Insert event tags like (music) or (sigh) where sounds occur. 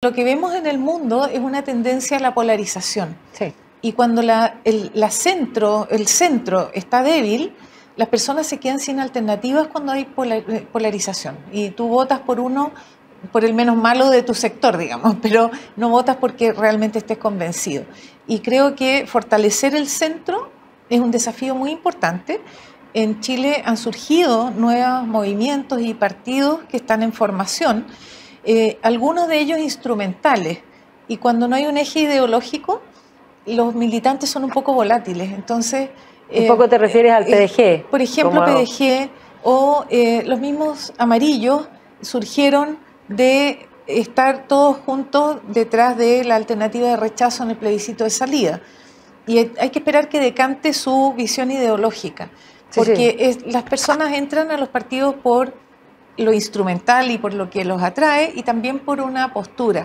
Lo que vemos en el mundo es una tendencia a la polarización. Sí. Y cuando la, el, la centro, el centro está débil, las personas se quedan sin alternativas cuando hay polar- polarización. Y tú votas por uno, por el menos malo de tu sector, digamos, (laughs) pero no votas porque realmente estés convencido. Y creo que fortalecer el centro es un desafío muy importante. En Chile han surgido nuevos movimientos y partidos que están en formación, eh, algunos de ellos instrumentales. Y cuando no hay un eje ideológico, los militantes son un poco volátiles. Entonces, Un poco te refieres al eh, PDG, por ejemplo, como- PDG o eh, los mismos amarillos surgieron de estar todos juntos detrás de la alternativa de rechazo en el plebiscito de salida. Y hay que esperar que decante su visión ideológica, Sí, porque sí. es- las personas entran a los partidos por lo instrumental y por lo que los atrae y también por una postura.